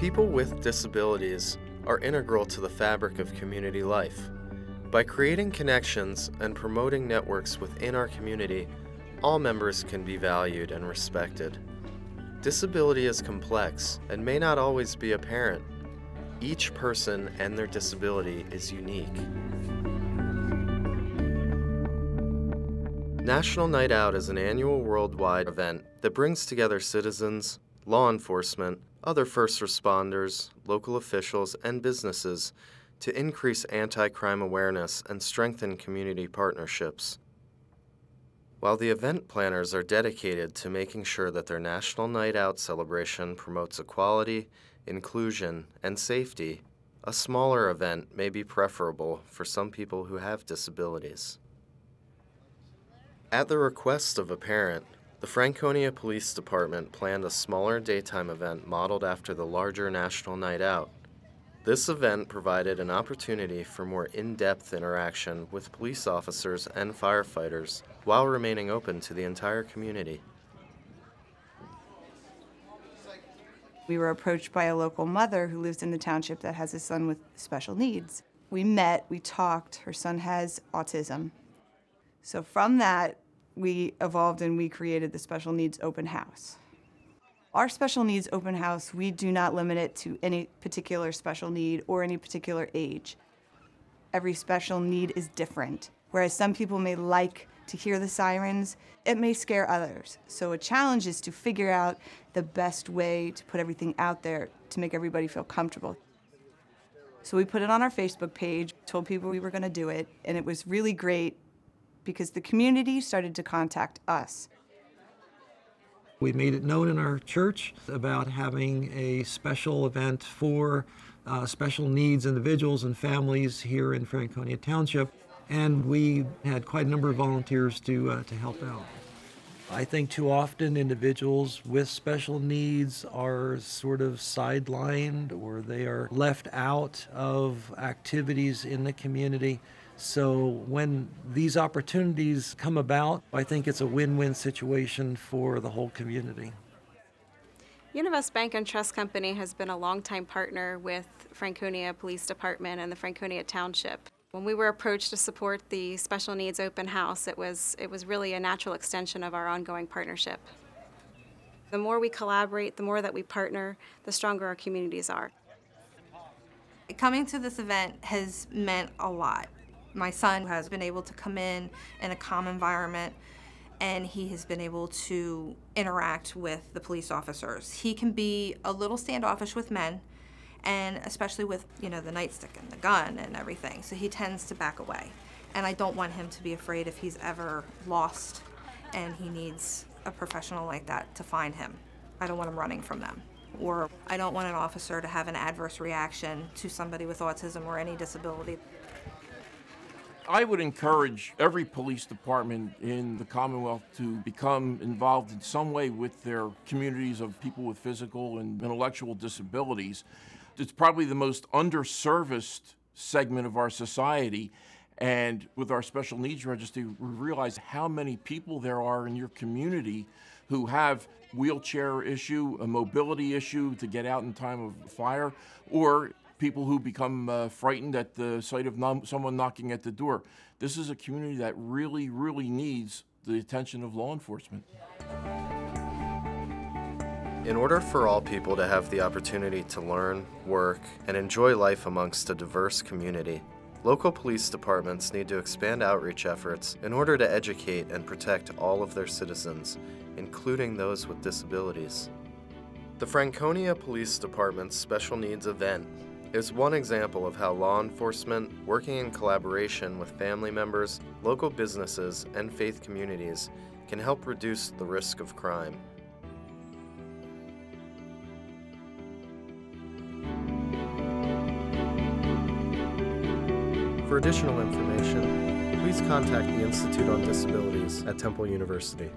People with disabilities are integral to the fabric of community life. By creating connections and promoting networks within our community, all members can be valued and respected. Disability is complex and may not always be apparent. Each person and their disability is unique. National Night Out is an annual worldwide event that brings together citizens, law enforcement, other first responders, local officials, and businesses to increase anti crime awareness and strengthen community partnerships. While the event planners are dedicated to making sure that their National Night Out celebration promotes equality, inclusion, and safety, a smaller event may be preferable for some people who have disabilities. At the request of a parent, the Franconia Police Department planned a smaller daytime event modeled after the larger National Night Out. This event provided an opportunity for more in depth interaction with police officers and firefighters while remaining open to the entire community. We were approached by a local mother who lives in the township that has a son with special needs. We met, we talked. Her son has autism. So from that, we evolved and we created the Special Needs Open House. Our special needs open house, we do not limit it to any particular special need or any particular age. Every special need is different. Whereas some people may like to hear the sirens, it may scare others. So a challenge is to figure out the best way to put everything out there to make everybody feel comfortable. So we put it on our Facebook page, told people we were going to do it, and it was really great because the community started to contact us. We made it known in our church about having a special event for uh, special needs individuals and families here in Franconia Township, and we had quite a number of volunteers to, uh, to help out. I think too often individuals with special needs are sort of sidelined or they are left out of activities in the community. So when these opportunities come about, I think it's a win-win situation for the whole community. Univest Bank and Trust Company has been a longtime partner with Franconia Police Department and the Franconia Township. When we were approached to support the Special Needs Open House, it was, it was really a natural extension of our ongoing partnership. The more we collaborate, the more that we partner, the stronger our communities are. Coming to this event has meant a lot. My son has been able to come in in a calm environment and he has been able to interact with the police officers. He can be a little standoffish with men and especially with, you know, the nightstick and the gun and everything. So he tends to back away. And I don't want him to be afraid if he's ever lost and he needs a professional like that to find him. I don't want him running from them. Or I don't want an officer to have an adverse reaction to somebody with autism or any disability. I would encourage every police department in the Commonwealth to become involved in some way with their communities of people with physical and intellectual disabilities. It's probably the most underserviced segment of our society. And with our special needs registry, we realize how many people there are in your community who have wheelchair issue, a mobility issue to get out in time of fire, or people who become uh, frightened at the sight of someone knocking at the door. This is a community that really, really needs the attention of law enforcement. In order for all people to have the opportunity to learn, work, and enjoy life amongst a diverse community, local police departments need to expand outreach efforts in order to educate and protect all of their citizens, including those with disabilities. The Franconia Police Department's Special Needs event is one example of how law enforcement, working in collaboration with family members, local businesses, and faith communities, can help reduce the risk of crime. For additional information, please contact the Institute on Disabilities at Temple University.